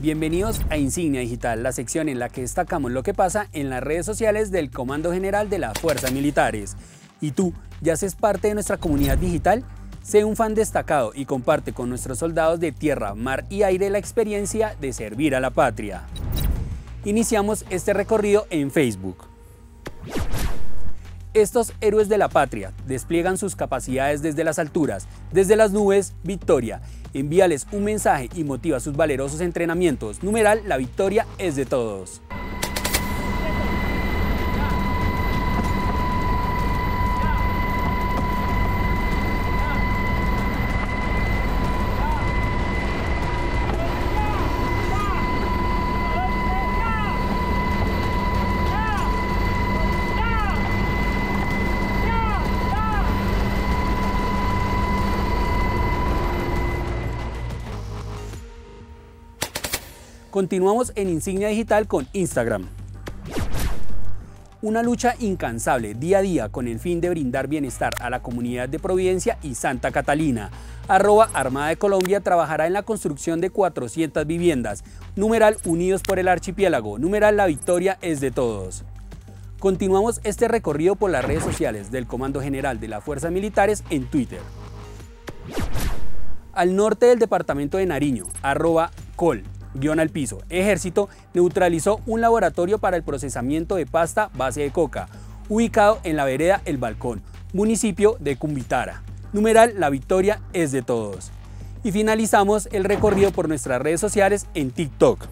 Bienvenidos a Insignia Digital, la sección en la que destacamos lo que pasa en las redes sociales del Comando General de las Fuerzas Militares. ¿Y tú, ya haces parte de nuestra comunidad digital? Sé un fan destacado y comparte con nuestros soldados de tierra, mar y aire la experiencia de servir a la patria. Iniciamos este recorrido en Facebook. Estos héroes de la patria despliegan sus capacidades desde las alturas, desde las nubes, victoria, Envíales un mensaje y motiva sus valerosos entrenamientos. Numeral, la victoria es de todos. Continuamos en Insignia Digital con Instagram. Una lucha incansable día a día con el fin de brindar bienestar a la comunidad de Providencia y Santa Catalina. Arroba Armada de Colombia trabajará en la construcción de 400 viviendas. Numeral Unidos por el Archipiélago. Numeral La victoria es de todos. Continuamos este recorrido por las redes sociales del Comando General de las Fuerzas Militares en Twitter. Al norte del departamento de Nariño, arroba col, guion al piso. Ejército neutralizó un laboratorio para el procesamiento de pasta base de coca, ubicado en la vereda El Balcón, municipio de Cumbitara. Numeral, la victoria es de todos. Y finalizamos el recorrido por nuestras redes sociales en TikTok.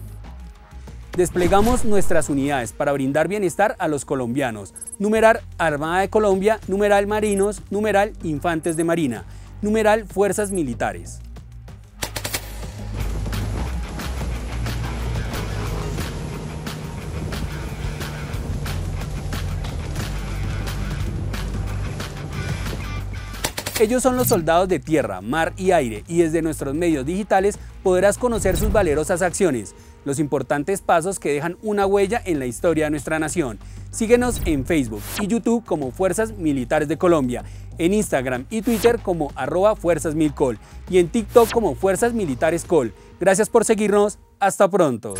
Desplegamos nuestras unidades para brindar bienestar a los colombianos. Numeral Armada de Colombia, numeral Marinos, numeral Infantes de Marina, numeral Fuerzas Militares. Ellos son los soldados de tierra, mar y aire y desde nuestros medios digitales podrás conocer sus valerosas acciones, los importantes pasos que dejan una huella en la historia de nuestra nación. Síguenos en Facebook y YouTube como Fuerzas Militares de Colombia, en Instagram y Twitter como arroba Fuerzas Milcol y en TikTok como Fuerzas Militares Col. Gracias por seguirnos, hasta pronto.